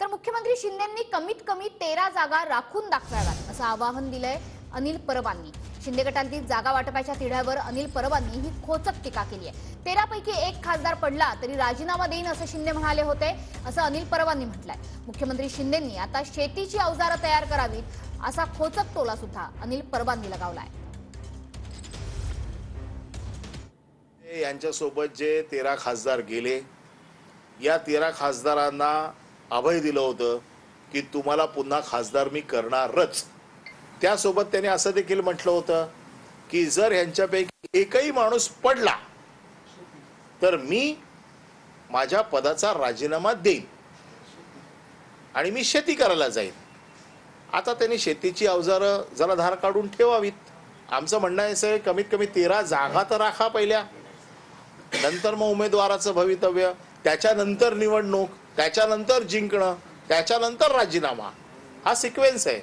तर मुख्यमंत्री शिंदेंनी कमीत कमी तेरा जागा राखून दाखवाव्यात असं आवाहन दिलंय अनिल परबांनी शिंदे गटातील जागा वाटपाच्या तिढ्यावर अनिल परबांनी ही खोचक टीका केली आहे. तेरापैकी एक खासदार पडला तरी राजीनामा देईन असं शिंदे म्हणाले होते असं अनिल परबांनी म्हटलंय. मुख्यमंत्री शिंदेंनी आता शेतीची अवजारं तयार करावीत असा खोचक टोला सुद्धा अनिल परबांनी लगावलाय यांच्यासोबत जे तेरा खासदार गेले या तेरा खासदारांना अभय दिलं होतं की तुम्हाला पुन्हा खासदार मी करणारच. त्यासोबत त्याने असं देखील म्हटलं होतं की जर ह्यांच्यापैकी एकही माणूस पडला तर मी माझ्या पदाचा राजीनामा देईन. आणि मी शेती करायला जाईन. आता त्यांनी शेतीची अवजारं जरा धार काढून ठेवावीत. आमचं म्हणणं आहे असं आहे, कमीत कमी तेरा जागा तर राखा पहिल्या. नंतर मग उमेदवाराचं भवितव्य त्याच्यानंतर निवडणूक त्याच्यानंतर जिंकणं त्याच्यानंतर राजीनामा. हा सिक्वेन्स आहे.